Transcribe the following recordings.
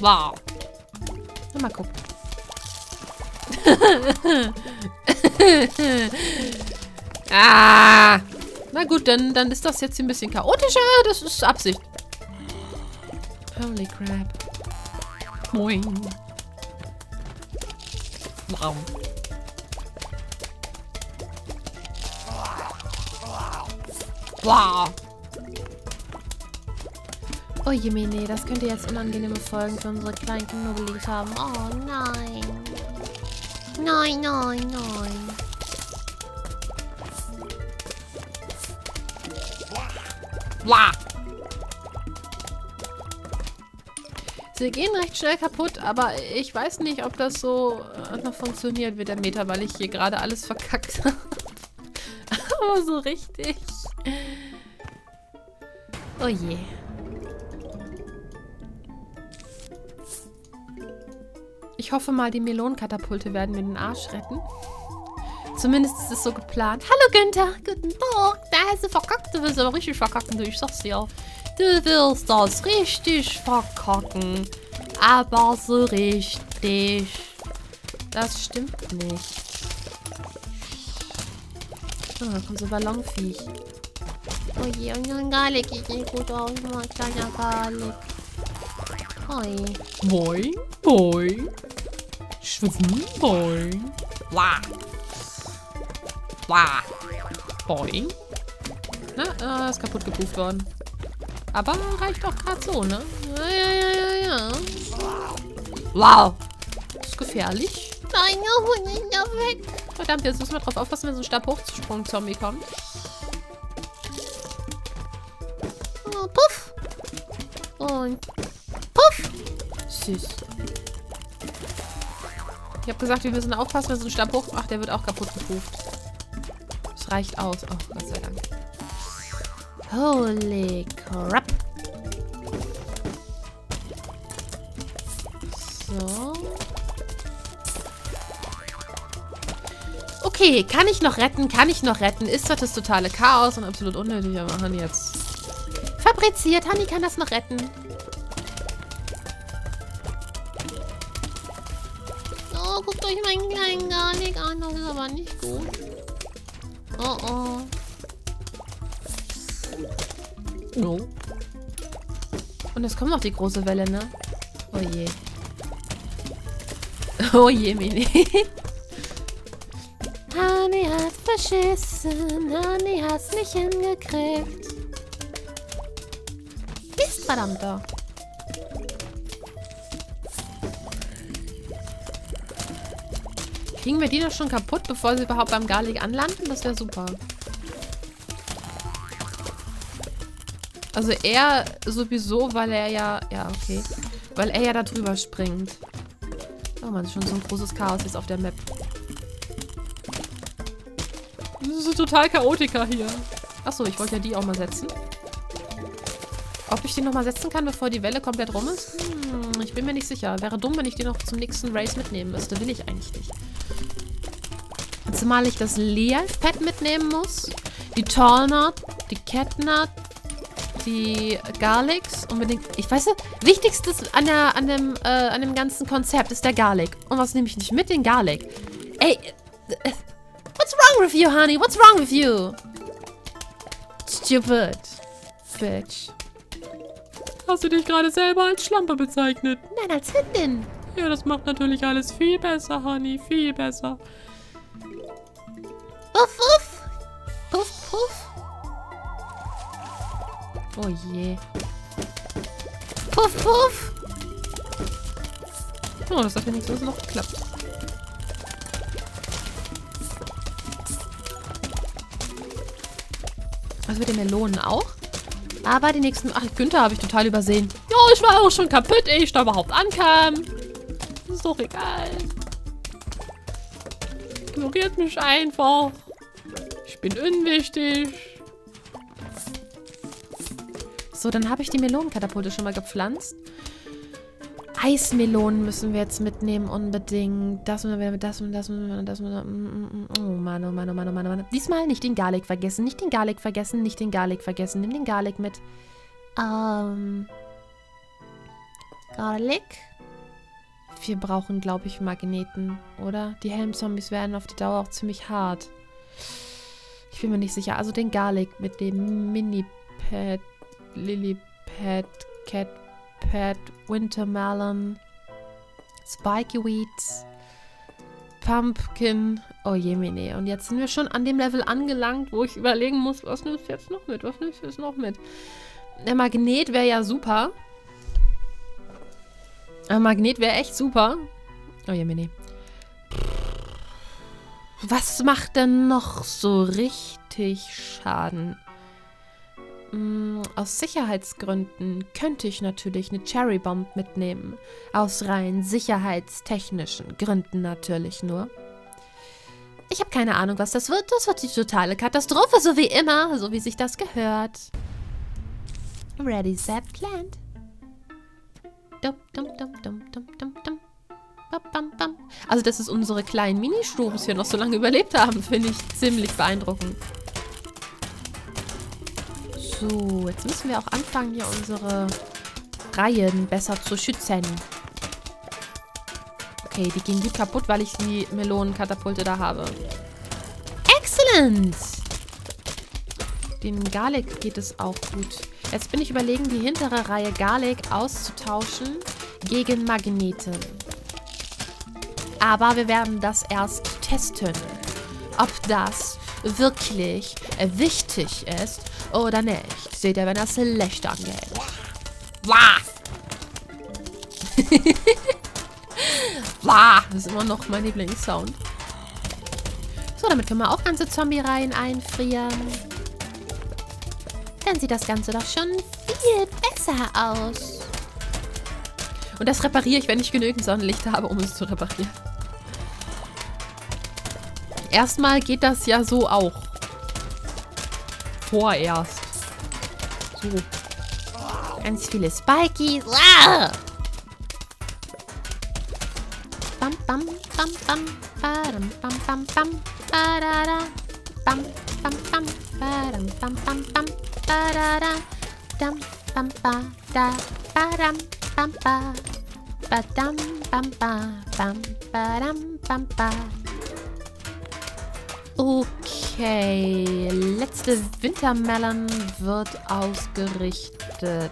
Wow. Mal gucken. ah. Na gut, dann, dann ist das jetzt ein bisschen chaotischer. Das ist Absicht. Holy crap. Moin. Wow. Wow. Oh Jemine, das könnte jetzt unangenehme Folgen für unsere kleinen Knubbelis haben. Oh nein. Nein, nein, nein. Wow. Sie gehen recht schnell kaputt, aber ich weiß nicht, ob das so äh, noch funktioniert mit der Meter, weil ich hier gerade alles verkackt habe. aber so richtig. Oh je. Ich hoffe mal, die Melonenkatapulte werden mir den Arsch retten. Zumindest ist es so geplant. Hallo Günther, guten Tag. Da hast du verkackt. Du willst aber richtig verkacken, du. Ich sag's dir. Du willst das richtig verkacken. Aber so richtig. Das stimmt nicht. Oh, da kommt so ein Ballonviech. Oh je, und ein Garlic sieht gut aus. Mein kleiner Garlic. Hoi. Moin, moin. Schwiffen, moin. Wah. Wah. Boing. Na, äh, ist kaputt geprüft worden. Aber reicht auch gerade so, ne? Ja, ja, ja, ja, ja. Wow. Das ist gefährlich. Nein, Hund ist da weg. Verdammt, jetzt müssen wir drauf aufpassen, wenn so ein Stabhochsprung-Zombie kommt. Oh, puff. Und puff. Süß. Ich habe gesagt, wir müssen aufpassen, wenn so ein Stabhoch... Ach, der wird auch kaputt geprüft. Das reicht aus. Oh, Gott sei Dank. Holy crap. So. Okay, kann ich noch retten? Kann ich noch retten? Ist das das totale Chaos und absolut unnötig, aber Honey jetzt fabriziert. Honey kann das noch retten. Euch meinen kleinen Garlic an. Das ist aber nicht gut. Oh, oh. No. Und es kommt noch die große Welle, ne? Oh je. Oh je, Mini. Honey hat verschissen. Honey hat's nicht hingekriegt. Mist, verdammter. Kriegen wir die doch schon kaputt, bevor sie überhaupt beim Garlic anlanden? Das wäre super. Also er sowieso, weil er ja... Ja, okay. Weil er ja da drüber springt. Oh man, schon so ein großes Chaos jetzt auf der Map. Das ist total Chaotiker hier. Achso, ich wollte ja die auch mal setzen. Ob ich die nochmal setzen kann, bevor die Welle komplett rum ist? Hm, ich bin mir nicht sicher. Wäre dumm, wenn ich die noch zum nächsten Race mitnehmen müsste. Will ich eigentlich nicht. Zumal ich das Leaf-Pad mitnehmen muss. Die Tallnut, die Catnut, die Garlics unbedingt. Ich weiß nicht, wichtigstes an, der, an, dem, äh, an dem ganzen Konzept ist der Garlic. Und was nehme ich nicht mit? Den Garlic. Ey, äh, what's wrong with you, honey? What's wrong with you? Stupid. Bitch. Hast du dich gerade selber als Schlampe bezeichnet? Nein, als Hündin. Ja, das macht natürlich alles viel besser, Honey. Viel besser. Puff, puff. Puff, puff. Oh je. Puff, puff. Oh, das hat wenigstens noch geklappt. Was mit den Melonen auch? Aber die nächsten... Ach, Günther habe ich total übersehen. Ja, ich war auch schon kaputt, ehe ich da überhaupt ankam. Ist doch egal. Ignoriert mich einfach. Ich bin unwichtig. So, dann habe ich die Melonenkatapulte schon mal gepflanzt. Eismelonen müssen wir jetzt mitnehmen unbedingt. Das müssen wir, das und das wir, das wir. Mm, mm, mm. Oh Mann, oh Mann, oh Mann, oh Mann, oh Mann. Diesmal nicht den Garlic vergessen, nicht den Garlic vergessen, nicht den Garlic vergessen. Nimm den Garlic mit. Ähm. Garlic. Wir brauchen, glaube ich, Magneten, oder? Die Helmzombies werden auf die Dauer auch ziemlich hart. Ich bin mir nicht sicher. Also den Garlic mit dem Mini-Pad, Lily-Pad, Cat-Pad, Wintermelon, Spiky Weeds, Pumpkin. Oh je, Mene. Und jetzt sind wir schon an dem Level angelangt, wo ich überlegen muss, was nimmst du jetzt noch mit? Was nimmst du jetzt noch mit? Der Magnet wäre ja super. Ein Magnet wäre echt super. Oh je, Mini. Was macht denn noch so richtig Schaden? Hm, aus Sicherheitsgründen könnte ich natürlich eine Cherry Bomb mitnehmen. Aus rein sicherheitstechnischen Gründen natürlich nur. Ich habe keine Ahnung, was das wird. Das wird die totale Katastrophe, so wie immer. So wie sich das gehört. Ready, set, plant. Dum, dum, dum, dum, dum, dum, dum. Bam, bam. Also, dass es unsere kleinen Ministubes hier noch so lange überlebt haben, finde ich ziemlich beeindruckend. So, jetzt müssen wir auch anfangen, hier unsere Reihen besser zu schützen. Okay, die gehen gut kaputt, weil ich die Melonenkatapulte da habe. Excellent! Den Garlic geht es auch gut. Jetzt bin ich überlegen, die hintere Reihe Garlic auszutauschen gegen Magneten. Aber wir werden das erst testen, ob das wirklich wichtig ist oder nicht. Seht ihr, wenn das Licht angeht. Wah! Wah! Das ist immer noch mein Lieblingssound. So, damit können wir auch ganze Zombie-Reihen einfrieren. Dann sieht das Ganze doch schon viel besser aus. Und das repariere ich, wenn ich genügend Sonnenlicht habe, um es zu reparieren. Erstmal geht das ja so auch. Vorerst. So. Ganz viele Spikies. Ah! Bam, bam, bam, bam. Badam, bam, bam, bam. Badada. Bam, bam, bam. Badam, bam, bam, bam. Badada. Dam, bam, ba, da. Badam, bam, ba. Badam, bam, ba. Bam, badam, bam, ba. Okay, letzte Wintermelon wird ausgerichtet.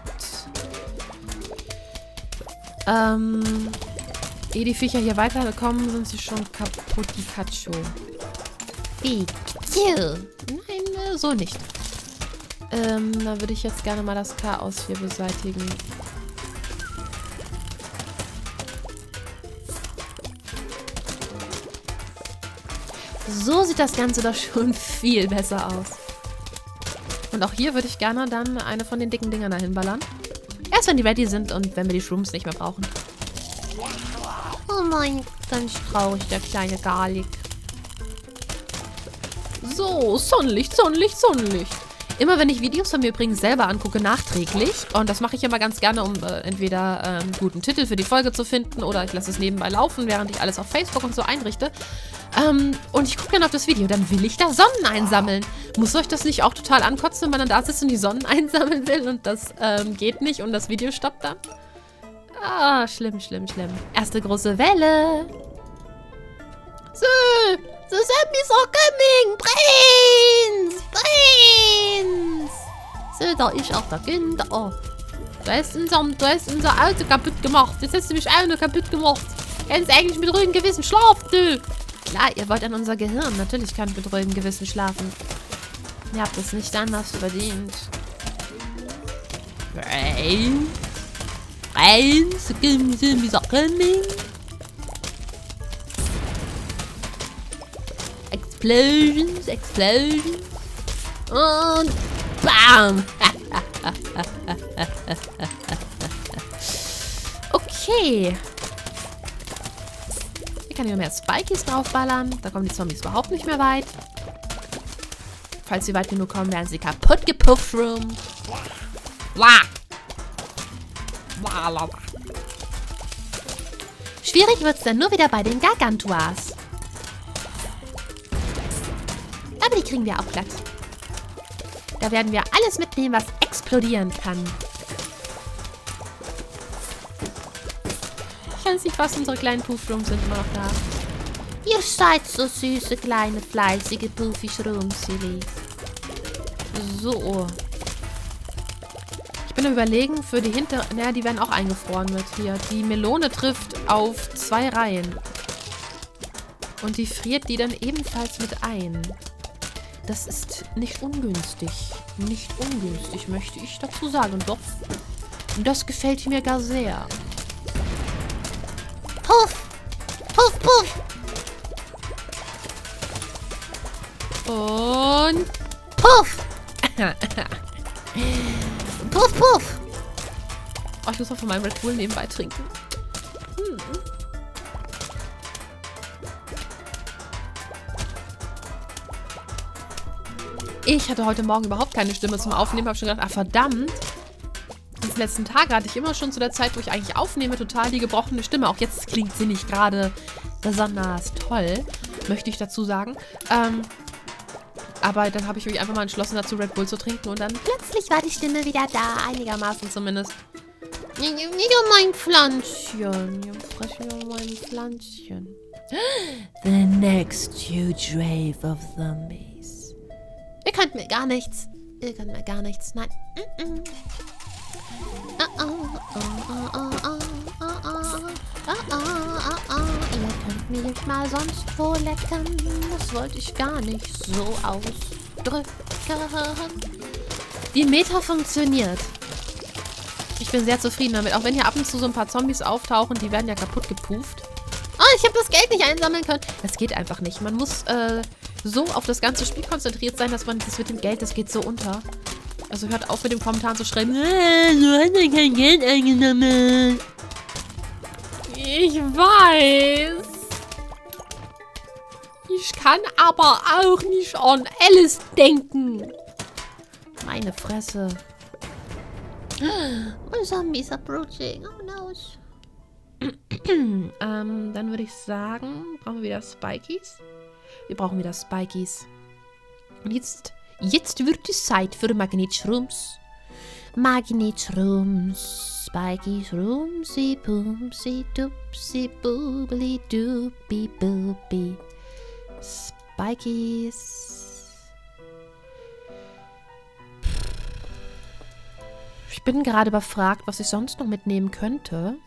Ähm, ehe die Viecher hier weiterkommen, sind sie schon kaputt, Kacho. Bitte. Nein, äh, so nicht. Ähm, da würde ich jetzt gerne mal das Chaos hier beseitigen. So sieht das Ganze doch schon viel besser aus. Und auch hier würde ich gerne dann eine von den dicken Dingern dahin ballern. Erst wenn die ready sind und wenn wir die Shrooms nicht mehr brauchen. Oh mein, ganz traurig, der kleine Garlic. So, Sonnenlicht, Sonnenlicht, Sonnenlicht. Immer wenn ich Videos von mir übrigens selber angucke, nachträglich, und das mache ich immer ganz gerne, um äh, entweder äh, einen guten Titel für die Folge zu finden oder ich lasse es nebenbei laufen, während ich alles auf Facebook und so einrichte. Ähm, und ich gucke dann auf das Video, dann will ich da Sonnen einsammeln. Muss euch das nicht auch total ankotzen, wenn man dann da sitzt und die Sonnen einsammeln will und das ähm, geht nicht und das Video stoppt dann? Ah, schlimm, schlimm, schlimm. Erste große Welle. So, the zombies are coming. Prinz, Prinz. So, da ist auch der Günther. Oh. Du hast, unser, du hast unser Auto kaputt gemacht. Jetzt hast du mich auch noch kaputt gemacht. Kannst eigentlich mit ruhigem Gewissen schlafen, du. Klar, ihr wollt an unser Gehirn. Natürlich kann ich mit ruhigem Gewissen schlafen. Ihr habt es nicht anders verdient. Brain. Brain. So wie so coming. Explosions, Explosions. Und BAM! okay. Hier kann ich noch mehr Spikies draufballern. Da kommen die Zombies überhaupt nicht mehr weit. Falls sie weit genug kommen, werden sie kaputt gepufft, Room. Wah! Wah, wird's dann nur wieder bei den Gargantuas. Die kriegen wir auch glatt. Da werden wir alles mitnehmen, was explodieren kann. Ich weiß nicht, was unsere kleinen Puffrooms sind immer noch da. Ihr seid so süße, kleine, fleißige Puffi-Schrumpsilis. So. Ich bin am überlegen, für die hinter... Naja, die werden auch eingefroren mit hier. Die Melone trifft auf zwei Reihen. Und die friert die dann ebenfalls mit ein. Das ist nicht ungünstig. Nicht ungünstig, möchte ich dazu sagen. Doch, das gefällt mir gar sehr. Puff! Puff, puff! Und puff! puff, puff! Oh, ich muss mal von meinem Red Bull nebenbei trinken. Ich hatte heute Morgen überhaupt keine Stimme zum Aufnehmen. Habe schon gedacht, ah verdammt. Die letzten Tage hatte ich immer schon zu der Zeit, wo ich eigentlich aufnehme, total die gebrochene Stimme. Auch jetzt klingt sie nicht gerade besonders toll, möchte ich dazu sagen. Ähm, aber dann habe ich mich einfach mal entschlossen, dazu Red Bull zu trinken. Und dann plötzlich war die Stimme wieder da, einigermaßen zumindest. Um mein Pflanzchen. Um mein Pflanzchen. The next huge wave of zombies. Ihr könnt mir gar nichts. Ihr könnt mir gar nichts. Nein. Mm -mm. Oh, oh, oh, Ihr könnt mir nicht mal sonst wo lecken. Das wollte ich gar nicht so ausdrücken. Die Meta funktioniert. Ich bin sehr zufrieden damit. Auch wenn hier ab und zu so ein paar Zombies auftauchen, die werden ja kaputt gepufft. Oh, ich habe das Geld nicht einsammeln können. Das geht einfach nicht. Man muss äh, so auf das ganze Spiel konzentriert sein, dass man das mit dem Geld, das geht so unter. Also hört auf mit dem Kommentar zu schreiben. Äh, du hast ja kein Geld eingenommen. Ich weiß. Ich kann aber auch nicht an Alice denken. Meine Fresse. Oh, Zombies approaching. Oh no. ähm, dann würde ich sagen, brauchen wir wieder Spikies. Wir brauchen wieder Spikies. Und jetzt, jetzt wird es Zeit für Magnetschrums. Magnetschrums. Spikies, rumsi, pumsi, dupsi, boobly, doopy, boopy. Spikies. Ich bin gerade überfragt, was ich sonst noch mitnehmen könnte.